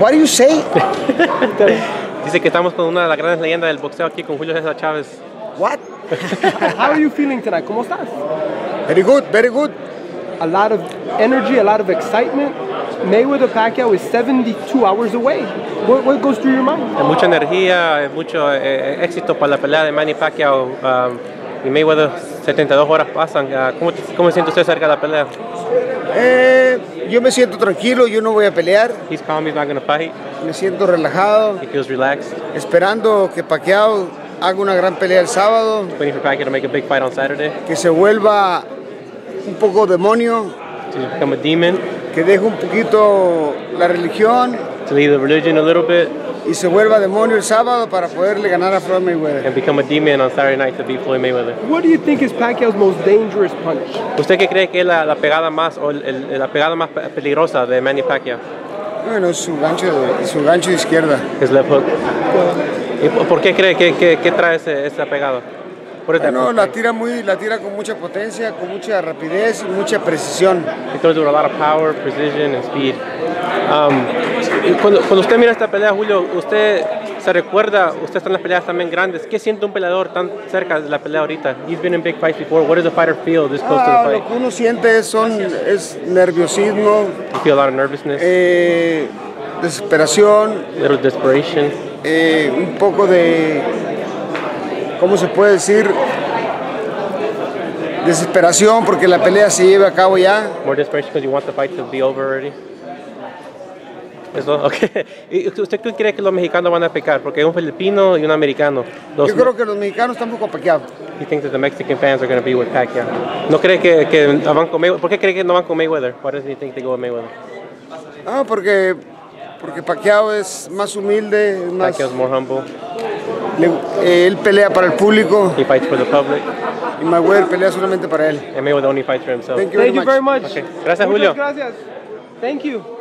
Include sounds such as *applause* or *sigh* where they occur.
What, do you say? *laughs* Dice que estamos con una de las grandes leyendas del boxeo aquí con Julio César Chávez. What? *laughs* How are you feeling tonight? ¿Cómo estás? Very good, very good. A lot of energy, a lot of excitement. Mayweather Pacquiao is 72 hours away. What, what goes through your mind? Mucha energía, mucho eh, éxito para la pelea de Manny Pacquiao um, y Mayweather. 72 horas pasan. ¿Cómo, ¿Cómo se siente usted cerca de la pelea? Eh, yo me siento tranquilo, yo no voy a pelear. He's calm, he's not to fight. Me siento relajado, He feels relaxed. esperando que Pacquiao haga una gran pelea el sábado, Waiting for Pacquiao to make a big fight on Saturday que se vuelva un poco demonio, to become a demon, que deje un poquito la religión to leave the religion a little bit, y se vuelva demonio el sábado para poderle ganar a Floyd Mayweather. and become a demon on Saturday night to beat Floyd Mayweather. What do you think is Pacquiao's most dangerous punch? ¿Usted qué cree que es la, la pegada más o el- el- la pegada más pe- peligrosa de Manny Pacquiao? Bueno, su gancho de, su gancho de izquierda. His left hook. ¿Y por por qué cree que, que- que trae ese- esa pegada? Por eso- Bueno, la tira muy, la tira con mucha potencia, con mucha rapidez y mucha precisión. He throws with a lot of power, precision, and speed. Um, cuando, cuando usted mira esta pelea, Julio, usted se recuerda, usted está en las peleas también grandes. ¿Qué siente un peleador tan cerca de la pelea ahorita? He's been in big fights before. What does a fighter feel this close to Ah, the lo fight? que uno siente es, son, es nerviosismo, You feel a lot of nervousness, eh, desesperación, a little desperation, eh, un poco de, ¿cómo se puede decir? Desesperación porque la pelea se lleve a cabo ya. more desperation because you want the fight to be over already. Eso, okay. *laughs* ¿Y usted qué cree que los mexicanos van a pecar? Porque hay un filipino y un americano. Los, Yo creo que los mexicanos están poco paqueados. He thinks that the Mexican fans are going to be with Pacquiao. ¿No cree que, que van con Mayweather? ¿Por qué cree que no van con Mayweather? Why does he think they go with Mayweather? Ah, porque, porque Pacquiao es más humilde, es más, Pacquiao's more humble. le- eh, él pelea para el público He fights for the public, y Mayweather pelea solamente para él. and Mayweather only fights for himself. Thank you Thank very you much. very much. Okay. Gracias, Muchas Julio. gracias. Thank you.